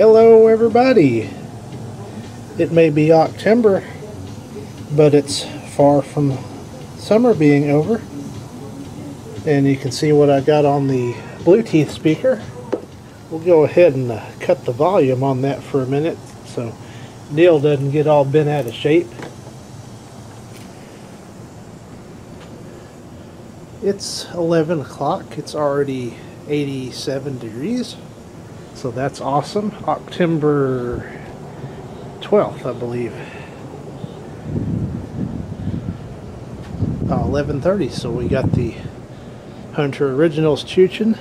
Hello everybody. It may be October, but it's far from summer being over. And you can see what I got on the Bluetooth speaker. We'll go ahead and uh, cut the volume on that for a minute so Neil doesn't get all bent out of shape. It's 11 o'clock. It's already 87 degrees. So that's awesome. October 12th, I believe. Uh, 11.30, so we got the Hunter Originals Chuchin.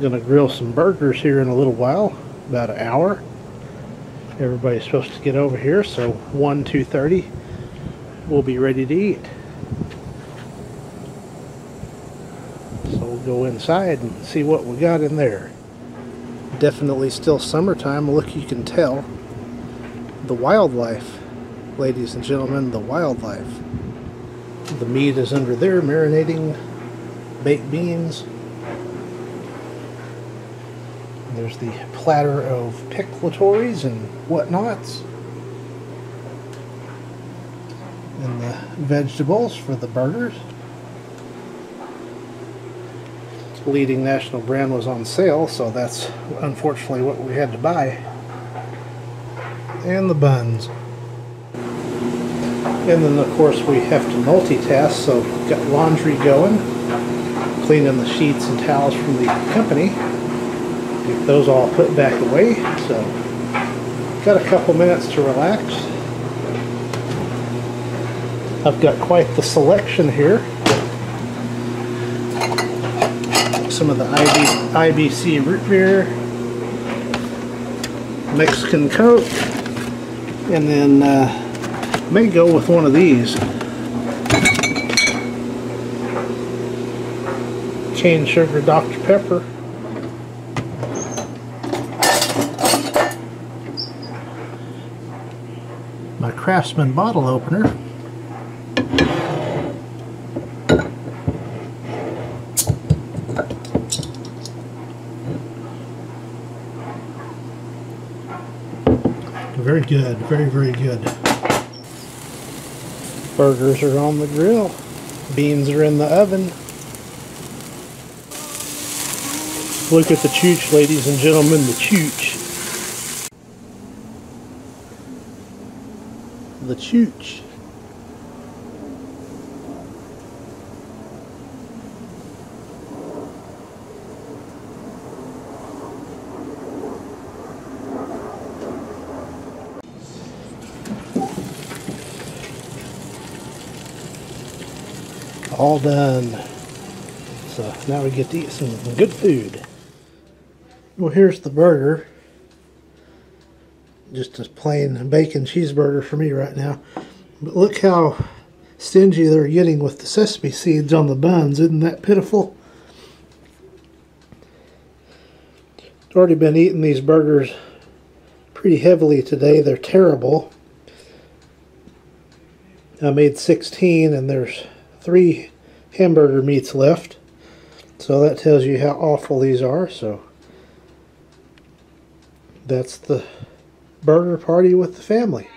Gonna grill some burgers here in a little while, about an hour. Everybody's supposed to get over here, so 1, 2.30, we'll be ready to eat. Go inside and see what we got in there. Definitely still summertime. Look, you can tell. The wildlife, ladies and gentlemen, the wildlife. The meat is under there, marinating baked beans. There's the platter of picklatories and whatnots. And the vegetables for the burgers leading national brand was on sale, so that's unfortunately what we had to buy. And the buns. And then of course we have to multitask, so got laundry going, cleaning the sheets and towels from the company. Get those all put back away, so got a couple minutes to relax. I've got quite the selection here. Some of the IB, IBC root beer, Mexican Coke, and then uh, may go with one of these. Cane sugar Dr. Pepper. My Craftsman bottle opener. Very good. Very, very good. Burgers are on the grill. Beans are in the oven. Look at the chooch, ladies and gentlemen, the chooch. The chooch. All done. So now we get to eat some good food. Well, here's the burger. Just a plain bacon cheeseburger for me right now. But look how stingy they're getting with the sesame seeds on the buns. Isn't that pitiful? I've already been eating these burgers pretty heavily today. They're terrible. I made 16 and there's three hamburger meats left. So that tells you how awful these are. So that's the burger party with the family.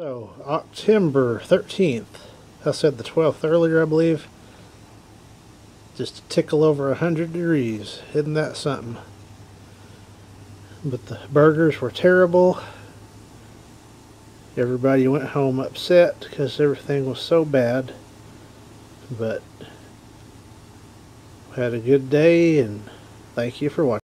So October 13th. I said the 12th earlier, I believe. Just a tickle over 100 degrees. Isn't that something? But the burgers were terrible. Everybody went home upset because everything was so bad. But had a good day and thank you for watching.